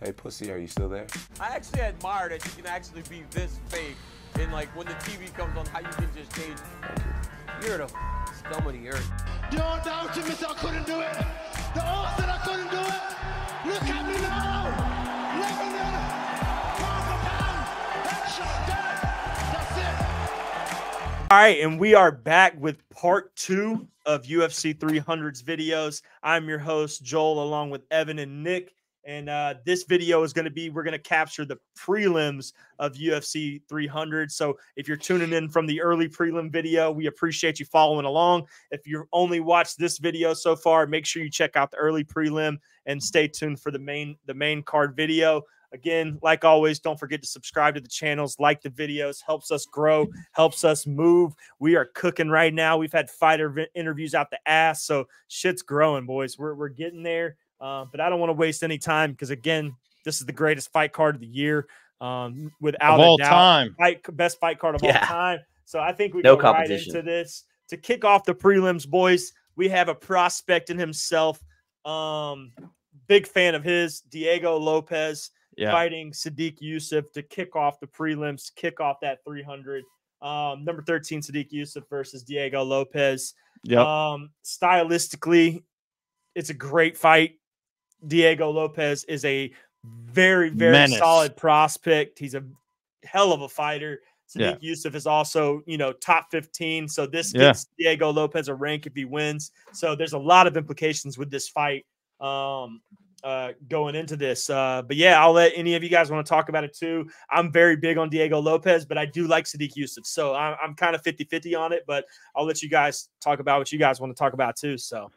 Hey, pussy, are you still there? I actually admire that you can actually be this fake. And like when the TV comes on, how you can just change. You're the scum of the earth. Don't doubt you, miss I couldn't do it. The odds that I couldn't do it. Look at me now. Lebanon, pound for pound, headshot, dead. That's it. All right, and we are back with part two of UFC 300's videos. I'm your host, Joel, along with Evan and Nick. And uh, this video is going to be, we're going to capture the prelims of UFC 300. So if you're tuning in from the early prelim video, we appreciate you following along. If you've only watched this video so far, make sure you check out the early prelim and stay tuned for the main the main card video. Again, like always, don't forget to subscribe to the channels, like the videos, helps us grow, helps us move. We are cooking right now. We've had fighter interviews out the ass, so shit's growing, boys. We're we're getting there. Uh, but I don't want to waste any time because again, this is the greatest fight card of the year, um, without of a all doubt. time. Fight, best fight card of Yeah. all time. So I think we No go right competition. into this to kick off the prelims, boys. We have a prospect in himself. Um, big fan of his, Diego Lopes Yeah. fighting Sodiq Yusuff to kick off the prelims, kick off that 300. Um, number 13, Sodiq Yusuff versus Diego Lopes. Yeah. Um, stylistically, it's a great fight. Diego Lopes is a very, very Menace. solid prospect. He's a hell of a fighter. Sodiq Yeah. Yusuff is also, you know, top 15. So this Yeah. gives Diego Lopes a rank if he wins. So there's a lot of implications with this fight um, uh, going into this. Uh, but yeah, I'll let any of you guys want to talk about it too. I'm very big on Diego Lopes, but I do like Sodiq Yusuff. So I'm, I'm kind of 50 50 on it, but I'll let you guys talk about what you guys want to talk about too. So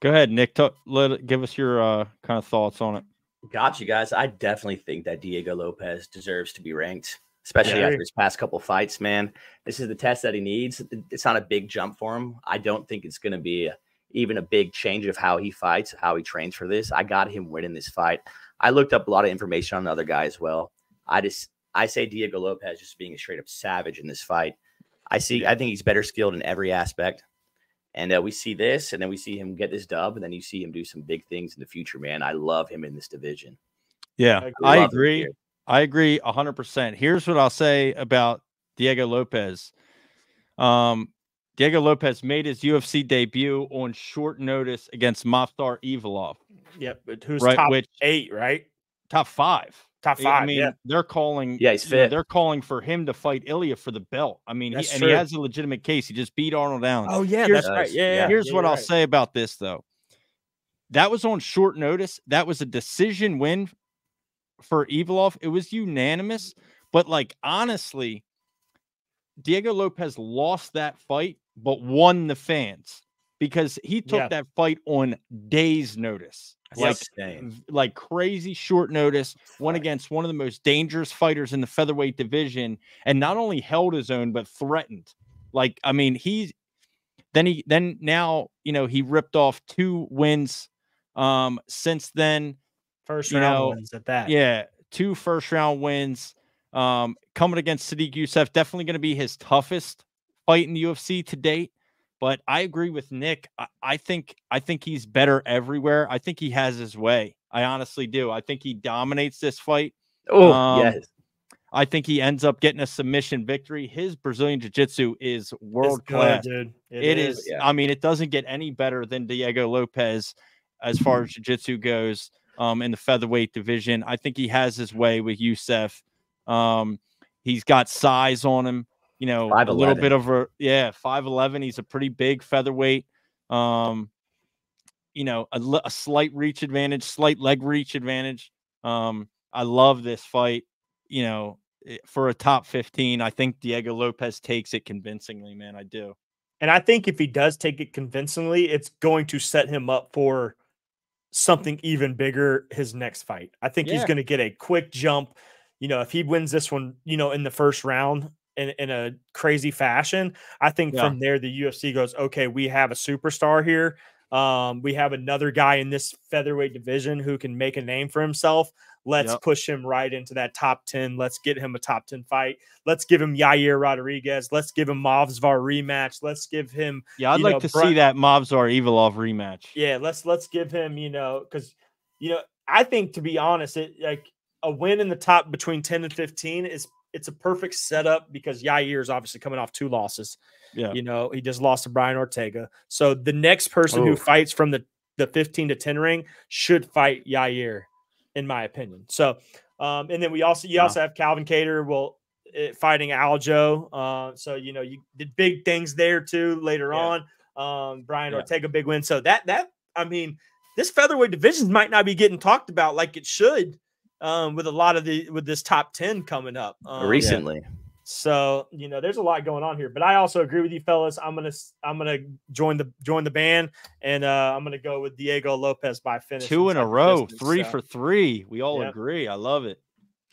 Go ahead, Nick. Talk, let it, give us your uh, kind of thoughts on it. Got you guys. I definitely think that Diego Lopes deserves to be ranked, especially Yeah. after his past couple fights, man. This is the test that he needs. It's not a big jump for him. I don't think it's going to be a, even a big change of how he fights, how he trains for this. I got him winning this fight. I looked up a lot of information on the other guy as well. I just I say Diego Lopes just being a straight up savage in this fight. I see. I think he's better skilled in every aspect. And uh, we see this, and then we see him get this dub, and then you see him do some big things in the future, man. I love him in this division. Yeah, I I, agree. I agree 100%. Here's what I'll say about Diego Lopes. Um, Diego Lopes made his UFC debut on short notice against Movsar Evloev, yep, but who's right? top which eight, right? top five. Top I- five. I mean, yeah. they're calling. Yeah, he's you know, fit. they're calling for him to fight Ilya for the belt. I mean, he, and he has a legitimate case. He just beat Arnold Allen. Oh yeah, here's- that's right. Yeah, yeah. yeah. Here's yeah, what I'll right. say about this, though. That was on short notice. That was a decision win for Evloev. It was unanimous, but like honestly, Diego Lopes lost that fight, but won the fans because he took Yeah. that fight on days' notice. That's Like like crazy short notice, went against one of the most dangerous fighters in the featherweight division, and not only held his own but threatened. Like, I mean, he's then he then now you know he ripped off two wins um since then. First round know, wins at that. Yeah, two first round wins. Um, coming against Sodiq Yusuff, definitely going to be his toughest fight in the UFC to date. But I agree with Nick. I, I think I think he's better everywhere. I think he has his way. I honestly do. I think he dominates this fight. Oh, um, yes. I think he ends up getting a submission victory. His Brazilian Jiu-Jitsu is It's world good, class. dude. it is. yeah. I mean, it doesn't get any better than Diego Lopes as far as jiu-jitsu goes um, in the featherweight division. I think he has his way with Yusuff. Um, he's got size on him. You know, a little 5'11". bit of a yeah, five eleven. He's a pretty big featherweight. Um, you know, a, a slight reach advantage, slight leg reach advantage. Um, I love this fight. You know, for a top fifteen, I think Diego Lopes takes it convincingly. Man, I do. And I think if he does take it convincingly, it's going to set him up for something even bigger his next fight. I think he's going to get a quick jump. You know, if he wins this one, you know, in the first round in, in a crazy fashion, I think Yeah. from there the UFC goes, okay, we have a superstar here. Um, we have another guy in this featherweight division who can make a name for himself. Let's Yep. push him right into that top 10. Let's get him a top 10 fight. Let's give him Yair Rodriguez. Let's give him Movsar rematch. Let's give him Yeah, I'd like know, to see that Movsar Evloev rematch. yeah, let's let's give him, you know, because you know, I think to be honest, it like a win in the top between 10 and 15 is it's a perfect setup because Yair is obviously coming off two losses. Yeah. You know, he just lost to Brian Ortega. So the next person who fights from the, the 15 to 10 ring should fight Yair, in my opinion. So um, and then we also you Wow. also have Calvin Kattar will eh, fighting Aljo. Uh, so you know, you did big things there too later Yeah. on. Um, Brian Yeah. Ortega, big win. So that that I mean, this featherweight division might not be getting talked about like it should um, with a lot of the with this top 10 coming up. Um, Recently, so you know, there's a lot going on here. But I also agree with you, fellas. I'm gonna s- I'm gonna join the join the band, and uh, I'm gonna go with Diego Lopes by finish. Two in a row, distance, three so. for three. We all Yep. agree. I love it.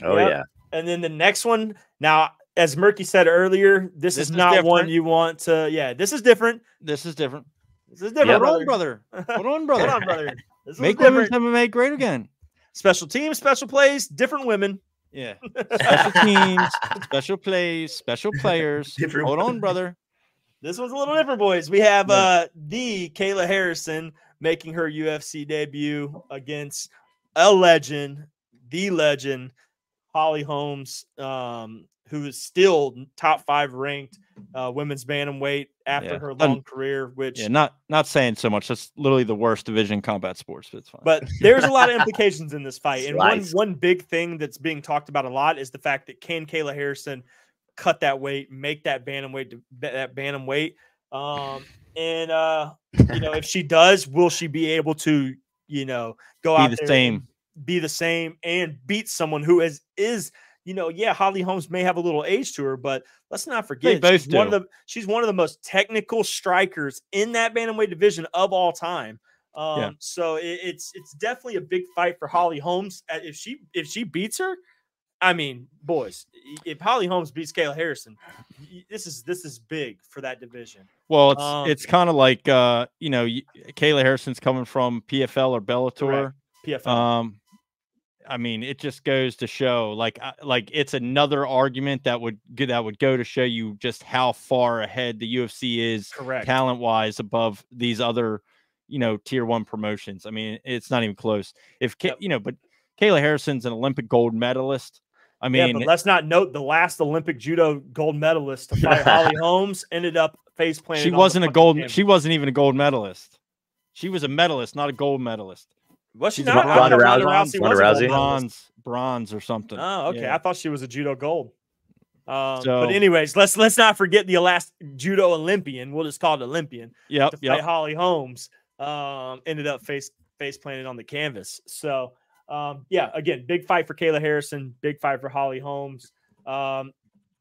oh Yep. yeah, And then the next one, now as Murky said earlier, this, This is is not one you want to. Yeah, this is different. This is different. This is different, Hold on, brother. brother. Hold on, brother. Hold on, brother. This is Make different. women's MMA great again. Special teams, special plays, different women. Yeah. Special teams, special plays, special players. Different Hold on, brother. This one's a little different, boys. We have Yeah. uh the Kayla Harrison making her UFC debut against a legend, the legend, Holly Holmes, um, who is still top five ranked uh, women's bantamweight after Yeah. her Um, long career. Which, Yeah, not not saying so much. That's literally the worst division in combat sports, but it's fine. but there's a lot of implications in this fight, and one Slice. one big thing that's being talked about a lot is the fact that can Kayla Harrison cut that weight, make that bantamweight to- that bantamweight, um, and uh, you know if she does, will she be able to you know go Be out the there same. be the same, and beat someone who is is you know yeah Holly Holmes may have a little age to her, but let's not forget she's one of the she's one of the most technical strikers in that bantamweight division of all time. Um, Yeah. so it, it's it's definitely a big fight for Holly Holmes. If she if she beats her, I mean, boys, if Holly Holmes beats Kayla Harrison, this is this is big for that division. well, it's um, it's kind of like uh, you know, Kayla Harrison's coming from PFL or Bellator. PFL. Um, I mean, it just goes to show, like, uh, like it's another argument that would that would go to show you just how far ahead the UFC is Correct. talent wise above these other, you know, tier one promotions. I mean, it's not even close. If Yep. you know, but Kayla Harrison's an Olympic gold medalist. I yeah, mean, but let's not note the last Olympic judo gold medalist to fight Holly Holmes ended up face planting. she wasn't a gold. She wasn't even a gold medalist. She was a medalist, not a gold medalist. Was she she's not? a I thought Ronda Ronda Rousey- Rousey Ronda was Rousey? Bronze, bronze, or something. Oh, okay. Yeah. I thought she was a judo gold. Um, So- but anyways, let's let's not forget the last judo Olympian. We'll just call it Olympian. Yep. to Yep. Holly Holmes, um, ended up face face planted on the canvas. So um, yeah, again, big fight for Kayla Harrison, big fight for Holly Holmes. Um,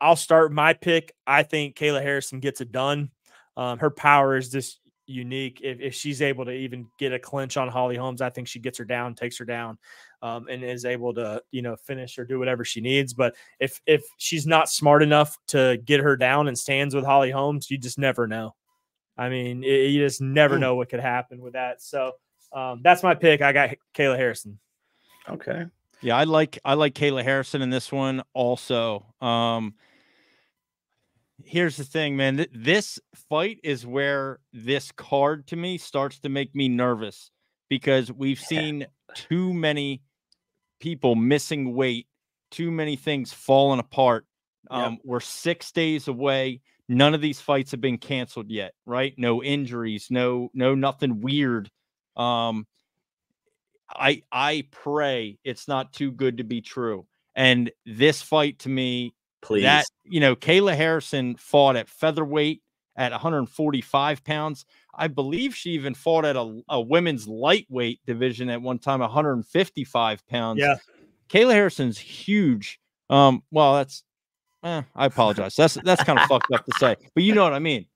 I'll start my pick. I think Kayla Harrison gets it done. Um, her power is just unique. If, if she's able to even get a clinch on Holly Holmes, I think she gets her down, takes her down, um, and is able to you know finish or do whatever she needs. But if if she's not smart enough to get her down and stands with Holly Holmes, you just never know. I mean, it, you just never know what could happen with that. So um, that's my pick. I got Kayla Harrison. okay. Yeah, I like I like Kayla Harrison in this one also. Um here's the thing, man. th- This fight is where this card to me starts to make me nervous because we've seen too many people missing weight, too many things falling apart. Yep. Um, we're six days away. None of these fights have been canceled yet, right? No injuries, no, no, nothing weird. Um, I I pray it's not too good to be true. And this fight to me, Please. that you know, Kayla Harrison fought at featherweight at 145 pounds. I believe she even fought at a, a women's lightweight division at one time, 155 pounds. Yeah. Kayla Harrison's huge. Um, well, that's eh, I apologize. That's that's kind of fucked up to say, but you know what I mean.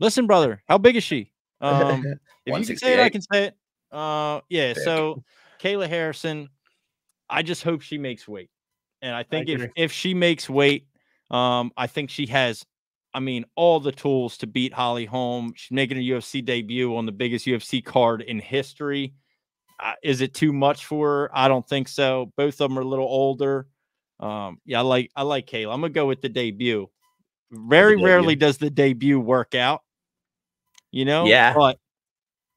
Listen, brother, how big is she? Um, if you can say it, I can say it. Uh, yeah. So Kayla Harrison, I just hope she makes weight, and I think if if she makes weight, um, I think she has. I mean, all the tools to beat Holly Holm. She's making a UFC debut on the biggest UFC card in history. Uh, is it too much for her? I don't think so. Both of them are a little older. Um, yeah, I like I like Kayla. I'm gonna go with the debut. Very debut. rarely does the debut work out. You know, Yeah. but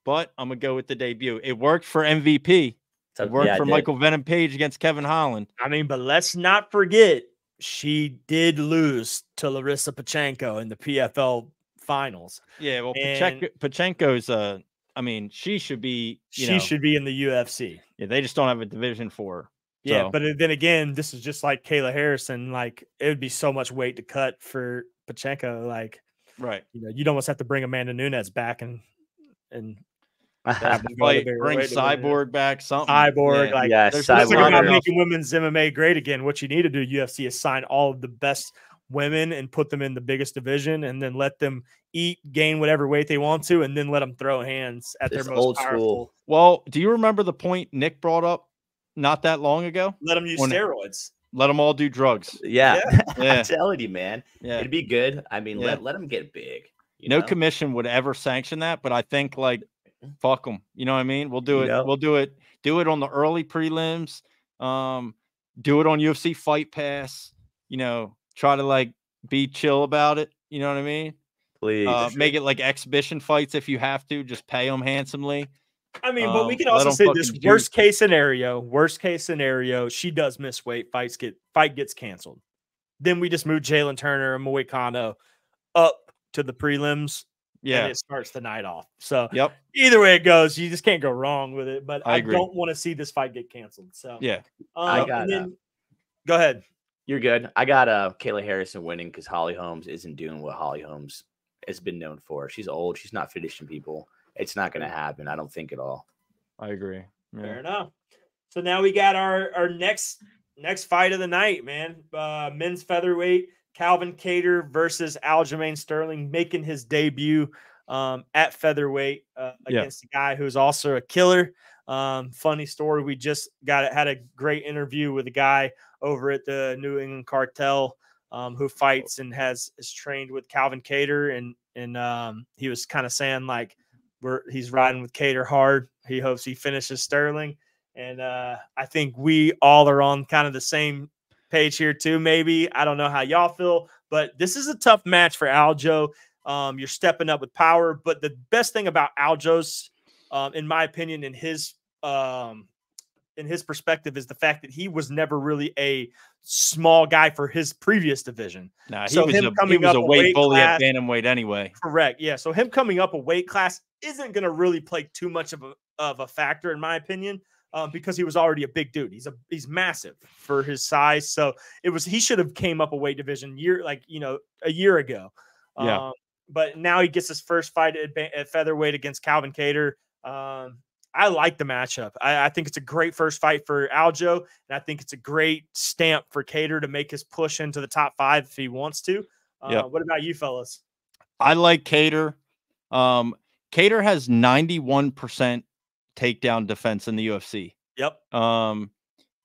but I'm gonna go with the debut. It worked for MVP. So, It worked yeah, for. Michael Venom Page against Kevin Holland. I mean, but let's not forget she did lose to Larissa Pacheco in the PFL finals. Yeah, well, And- Pacheco's uh I mean, she should be you She know, should be in the UFC. yeah, they just don't have a division for her. Yeah, but then again, this is just like Kayla Harrison. Like it would be so much weight to cut for Pacheco. Like Right. you know, you'd almost have to bring Amanda Nunes back and and have them go to Fight, bring weight to win it. Cyborg back, something. Cyborg, Yeah. like yeah, there's Let's talk Cyborg. about making women's MMA great again. What you need to do, UFC, is sign all of the best women and put them in the biggest division, and then let them eat, gain whatever weight they want to, and then let them throw hands at This their most old school. powerful. Well, do you remember the point Nick brought up not that long ago? Let them use When- steroids. Let them all do drugs. yeah, Yeah. I'm telling you, man, Yeah. it'd be good. I mean, Yeah. let let them get big. You no know? commission would ever sanction that, but I think like fuck them. You know what I mean? We'll do it. know? We'll do it. Do it on the early prelims. Um, do it on UFC Fight Pass. You know, try to like be chill about it. You know what I mean? Please. Uh, make it like exhibition fights if you have to. Just pay them handsomely. I mean, but we Um, can also also 'em say this fucking do- worst case scenario. Worst case scenario, she does miss weight. Fights get fight gets canceled. Then we just move Jalen Turner and Moicano up to the prelims, Yeah. and it starts the night off. So Yep. either way it goes, you just can't go wrong with it. But I I, don't want to see this fight get canceled. So Yeah. I uh, got, and uh, then, go ahead. You're good. I got uh Kayla Harrison winning because Holly Holmes isn't doing what Holly Holmes has been known for. She's old. She's not finishing people. It's not going to happen. I don't think at all. I agree. Fair enough. So now we got our our next next fight of the night, man. Uh men's featherweight, Calvin Kattar versus Aljamain Sterling making his debut um at featherweight uh, Yeah. against a guy who's also a killer. Um funny story, we just got had a great interview with a guy over at the New England Cartel um who fights and has is trained with Calvin Kattar and and um he was kind of saying like we're he's riding with Kattar hard. He hopes he finishes Sterling. And uh, I think we all are on kind of the same page here too. Maybe I don't know how y'all feel, but this is a tough match for Aljo. Um, you're stepping up with power, but the best thing about Aljo's, um, in my opinion, in his um, in his perspective, is the fact that he was never really a small guy for his previous division. Nah, he So was him a he was up a a weight weight bully class- at bantamweight anyway. Correct. Yeah. So him coming up a weight class isn't going to really play too much of a of a factor, in my opinion, um, because he was already a big dude. He's a he's massive for his size. So it was he should have came up a weight division year like you know a year ago. Yeah. Um, but now he gets his first fight at, at featherweight against Calvin Kattar. Um, I like the matchup. I, I think it's a great first fight for Aljo, and I think it's a great stamp for Kattar to make his push into the top five if he wants to. Uh, Yep. What about you, fellas? I like Kattar. Um, Kattar has 91% takedown defense in the UFC. Yep. Um,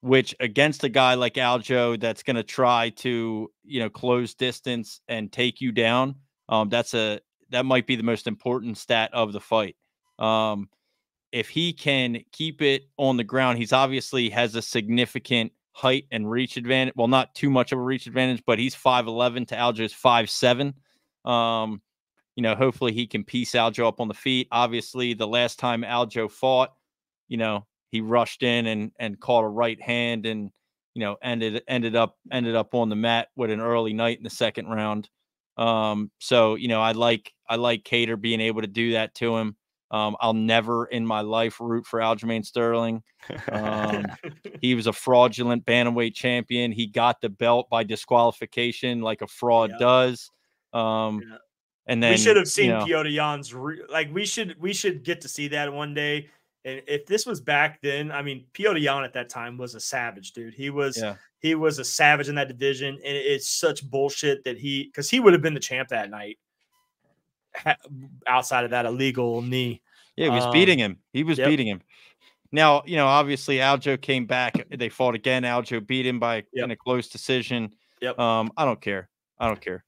which against a guy like Aljo that's going to try to, you know, close distance and take you down, um, that's a that might be the most important stat of the fight. Um, if he can keep it on the ground, he's obviously has a significant height and reach advantage. Well, not too much of a reach advantage, but he's 5'11 to Aljo's 5'7. Um, you know, hopefully he can piece Aljo up on the feet. Obviously, the last time Aljo fought, you know, he rushed in and and caught a right hand and you know ended ended up ended up on the mat with an early night in the second round. Um, so you know, I like I like Kattar being able to do that to him. Um, I'll never in my life root for Aljamain Sterling. Um, he was a fraudulent bantamweight champion. He got the belt by disqualification, like a fraud Yeah. does. Um, Yeah. And then we should have you seen know, Petr Yan's re- like we should we should get to see that one day. And if this was back then, I mean, Petr Yan at that time was a savage, dude. He was Yeah. he was a savage in that division, and it's such bullshit that he because he would have been the champ that night. Outside of that illegal knee, Yeah, he was Um, beating him. He was yep. beating him. Now, you know, obviously Aljo came back. They fought again. Aljo beat him by Yep. in a close decision. Yep. Um, I don't care. I don't care.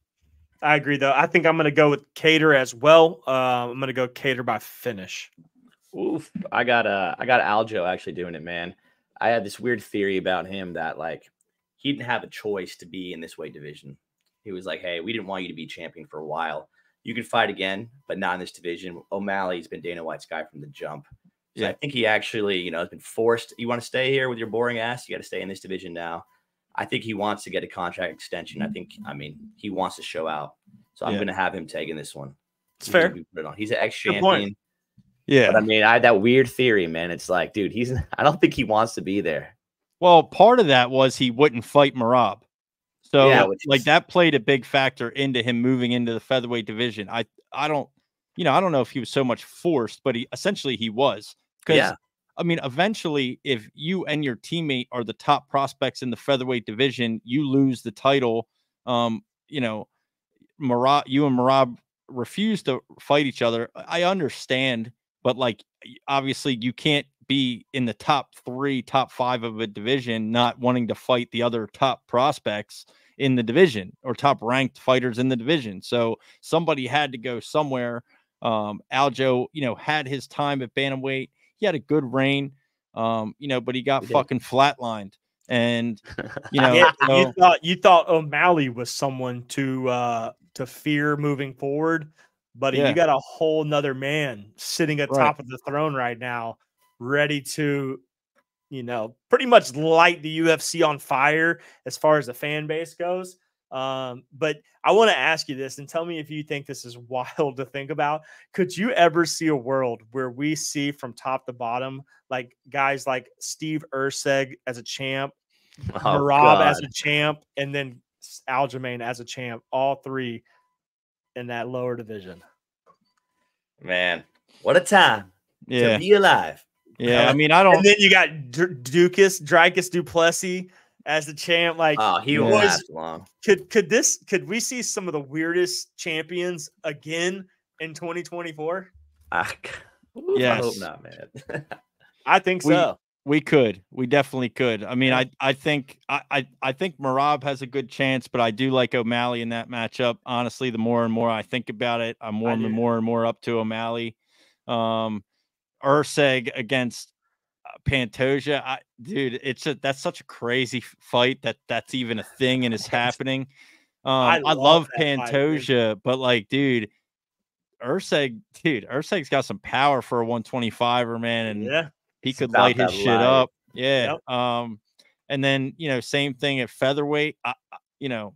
I agree though. I think I'm going to go with Kattar as well. Uh, I'm going to go Kattar by finish. Oof. I got uh I got Aljo actually doing it, man. I had this weird theory about him that like he didn't have a choice to be in this weight division. He was like, Hey, we didn't want you to be champion for a while. You can fight again, but not in this division. O'Malley's been Dana White's guy from the jump. So I think he actually, you know, has been forced. You want to stay here with your boring ass? You got to stay in this division now. I think he wants to get a contract extension. I think, I mean, he wants to show out. So I'm Yeah. going to have him taking this one. It's fair. be put on. He's an ex champion. Yeah. But I mean, I had that weird theory, man. It's like, dude, he's, I don't think he wants to be there. Well, part of that was he wouldn't fight Merab. So Yeah, which like is- that played a big factor into him moving into the featherweight division. I I don't you know, I don't know if he was so much forced, but he essentially he was. Because Yeah. I mean, eventually if you and your teammate are the top prospects in the featherweight division, you lose the title. Um, you know, Merab, you and Merab refuse to fight each other. I understand, but like obviously you can't be in the top three, top five of a division, not wanting to fight the other top prospects in the division or top ranked fighters in the division. So somebody had to go somewhere. Um, Aljo, you know, had his time at bantamweight. He had a good reign, um, you know, but he got He did. fucking flatlined. And you know, Yeah, so- you thought you thought O'Malley was someone to uh to fear moving forward, but Yeah. you got a whole nother man sitting atop Right. of the throne right now, ready to, you know, pretty much light the UFC on fire as far as the fan base goes. Um, but I want to ask you this and tell me if you think this is wild to think about. Could you ever see a world where we see from top to bottom, like guys like Steve Erceg as a champ, Oh, Merab as a champ, and then S- Aljamain as a champ, all three in that lower division. man, what a time yeah, to be alive. yeah. I mean, I don't. And then you got D- Dukas, Dricus Du Plessis as the champ. Like, Oh, he Yeah. won't Boys- last long. could could this could we see some of the weirdest champions again in 2024? I, Oof, I Yes. hope not, man. I think so. We could. We definitely could. I mean, Yeah. I I think I, I I think Merab has a good chance, but I do like O'Malley in that matchup. Honestly, the more and more I think about it, I'm warming more and more up to O'Malley. Um Erceg against Pantoja. I, dude, it's a that's such a crazy fight that that's even a thing and is happening. Um, I, love love that fight. Pantoja, but like, dude, Erceg, dude, Erceg's got some power for a 125er, man, and Yeah. he could light his shit light. up. Yeah. Um, and then you know, same thing at featherweight. I, I- you know,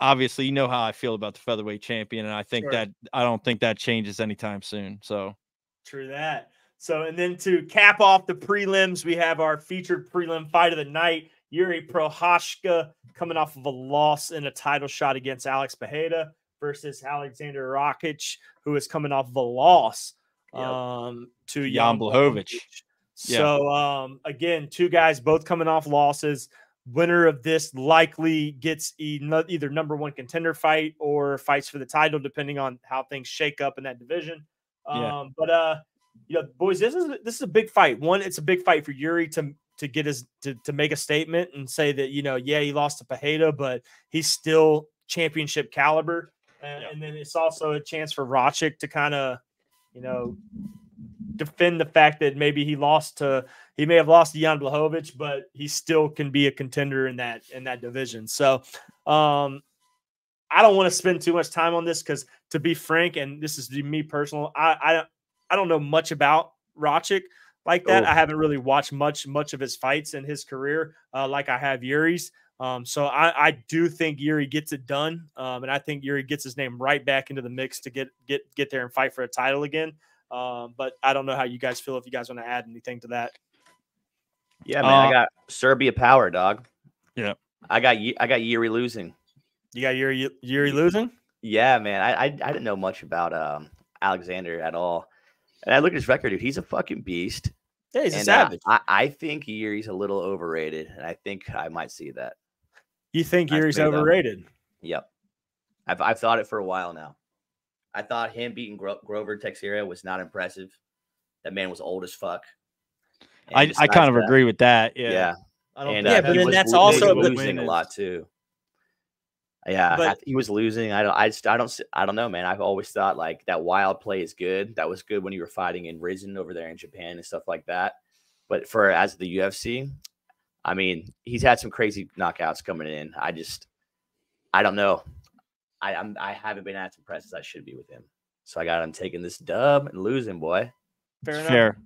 obviously, you know how I feel about the featherweight champion, and I think Sure. that I don't think that changes anytime soon. So True that. So, and then to cap off the prelims, we have our featured prelim fight of the night. Yuri Prochazka coming off of a loss in a title shot against Alex Pereira versus Aleksandar Rakic, who is coming off of a loss Yep. um, to Jan Jan Blachowicz. Blachowicz. Yeah. So, um, again, two guys both coming off losses. Winner of this likely gets either number one contender fight or fights for the title, depending on how things shake up in that division. Yeah. Um, but uh, you know, boys, this is this is a big fight. One, it's a big fight for Yuri to to get his to, to make a statement and say that you know, yeah, he lost to Pereira, but he's still championship caliber. And, Yeah. and then it's also a chance for Rakic to kind of, you know, defend the fact that maybe he lost to he may have lost to Jan Blachowicz, but he still can be a contender in that in that division. So um I don't want to spend too much time on this because to be frank, and this is me personal, I I don't know much about Rakic like that. Oh. I haven't really watched much much of his fights in his career, uh, like I have Yuri's. Um, so I, I do think Yuri gets it done, um, and I think Yuri gets his name right back into the mix to get get get there and fight for a title again. Um, but I don't know how you guys feel if you guys want to add anything to that. Yeah, man, Uh, I got Serbia power, dog. Yeah. I got I got Yuri losing. You got Yuri Yuri losing? Yeah, man. I, I I didn't know much about um Aleksandar at all. And I look at his record, dude. He's a fucking beast. Yeah, he's a and uh, savage. I, I think Yuri's a little overrated, and I think I might see that. you think I Yuri's agree, though. overrated? Yep. I've I've thought it for a while now. I thought him beating Gro- Glover Teixeira was not impressive. That man was old as fuck. And I, I kind of that- agree with that. Yeah. Yeah. I don't And, think uh, that he he was was- that's also a good losing win a lot too. Yeah, But- he was losing. I don't. I just. I don't. I don't know, man. I've always thought like that wild play is good. That was good when you were fighting in Rizin over there in Japan and stuff like that. But for as the UFC, I mean, he's had some crazy knockouts coming in. I just, I don't know. I I'm, I haven't been as impressed as I should be with him. So I got him taking this dub and losing, boy. Fair enough. Fair.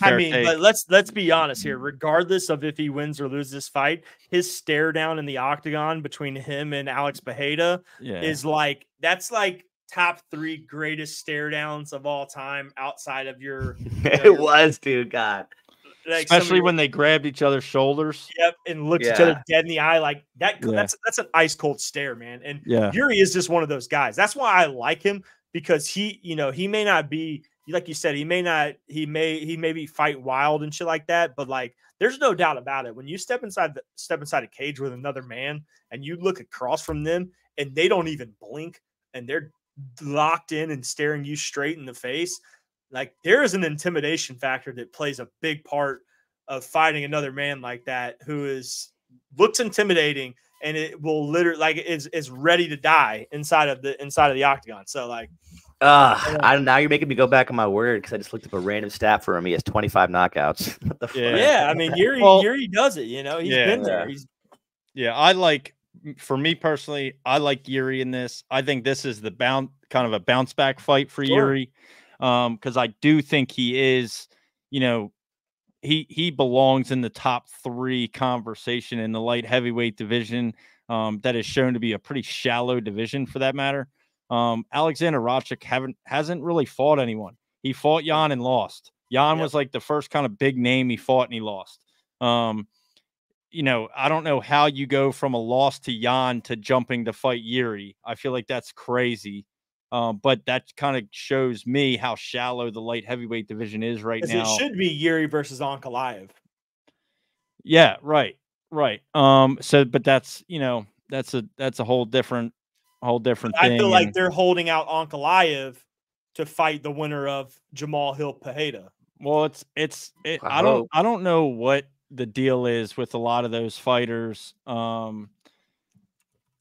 I mean, take. but let's let's be honest here. Regardless of if he wins or loses this fight, his stare down in the octagon between him and Alex Pereira yeah. is like that's like top three greatest stare downs of all time outside of your it was, dude. God. like especially your- when they grabbed each other's shoulders. yep and looked each other dead in the eye like that. Yeah. That's that's an ice cold stare, man. And Yeah. Yuri is just one of those guys. That's why I like him because he, you know, he may not be like you said, he may not, he may, he maybe fight wild and shit like that, but like there's no doubt about it. When you step inside the step inside a cage with another man and you look across from them and they don't even blink and they're locked in and staring you straight in the face, like there is an intimidation factor that plays a big part of fighting another man like that who is looks intimidating and it will literally like is is ready to die inside of the inside of the octagon. So like Uh, I, now you're making me go back on my word because I just looked up a random stat for him. He has 25 knockouts. What the fuck? Yeah. yeah, I mean Yuri Well- Yuri does it, you know. He's Yeah. been there. Yeah. He's Yeah, I like for me personally, I like Yuri in this. I think this is the bounce kind of a bounce back fight for Sure. Yuri. Um, because I do think he is, you know, he he belongs in the top three conversation in the light heavyweight division. Um, that is shown to be a pretty shallow division for that matter. Um, Aleksandar Rakic haven't hasn't really fought anyone. He fought Jan and lost. Jan Yep. was like the first kind of big name he fought and he lost. Um, you know, I don't know how you go from a loss to Jan to jumping to fight Yuri. I feel like that's crazy. Um, but that kind of shows me how shallow the light heavyweight division is right now. it should be Yuri versus Ankalaev. Yeah, right, right. Um, so but that's you know that's a that's a whole different whole different thing. I feel like and- they're holding out Ankalaev to fight the winner of Jamahal Hill Pereira. Well, it's it's it, I I don't. I don't know what the deal is with a lot of those fighters. Um,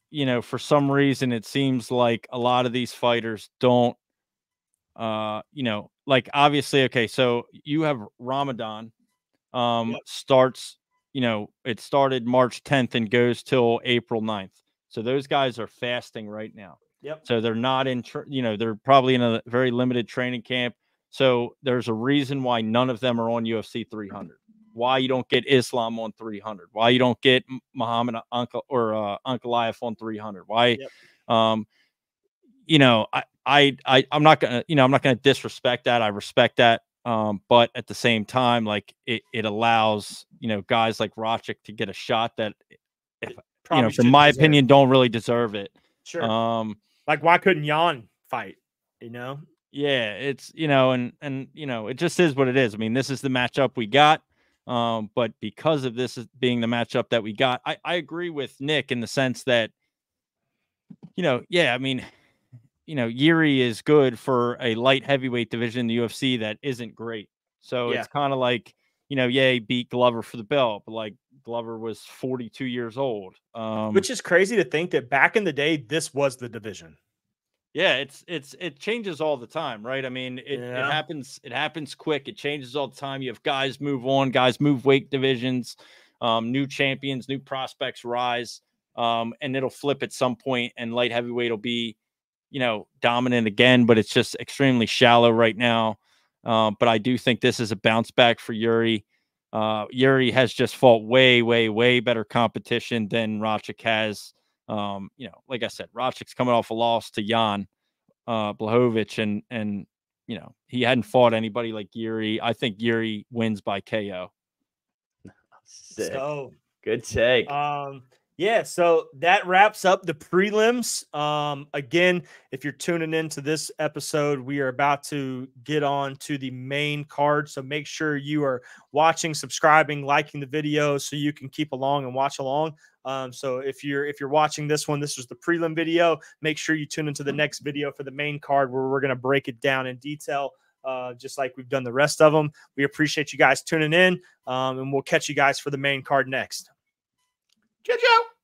you know, for some reason, it seems like a lot of these fighters don't. Uh, you know, like obviously, okay, so you have Ramadan, um, Yep. starts. You know, it started March 10th and goes till April 9th. So those guys are fasting right now. Yep. So they're not in, tr- you know, they're probably in a very limited training camp. So there's a reason why none of them are on UFC 300. Why you don't get Islam on 300? Why you don't get Muhammad Uncle or uh, Ankalaev on 300? Why, Yep. um, you know, I, I, I, I'm not gonna, you know, I'm not gonna disrespect that. I respect that. Um, but at the same time, like it, it allows, you know, guys like Rakic to get a shot that, if, you know, from my opinion, don't really deserve it. sure. Um, like why couldn't Jan fight? You know, yeah, it's you know, and and you know, it just is what it is. I mean, this is the matchup we got. Um, but because of this being the matchup that we got, I, I agree with Nick in the sense that, you know, yeah, I mean, you know, Yuri is good for a light heavyweight division in the UFC that isn't great. So Yeah. it's kind of like, you know, yeah, he beat Glover for the belt, but like Glover was 42 years old. Um, which is crazy to think that back in the day this was the division. yeah, it's it's it changes all the time, right? I mean, it, Yeah. it happens it happens quick. It changes all the time. You have guys move on, guys move weight divisions, um, new champions, new prospects rise, um, and it'll flip at some point, and light heavyweight will be, you know, dominant again. But it's just extremely shallow right now. Um, but I do think this is a bounce back for Yuri. Uh, Yuri has just fought way, way, way better competition than Rakic has. Um, you know, like I said, Rakic's coming off a loss to Jan uh Blachowicz and and you know, he hadn't fought anybody like Yuri. I think Yuri wins by KO. Sick. So Good take. Um, yeah, so that wraps up the prelims. Um, again, if you're tuning into this episode, we are about to get on to the main card. So make sure you are watching, subscribing, liking the video so you can keep along and watch along. Um, so if you're if you're watching this one, this was the prelim video. Make sure you tune into the next video for the main card where we're gonna break it down in detail. Uh, just like we've done the rest of them. We appreciate you guys tuning in, um, and we'll catch you guys for the main card next. Ciao, ciao.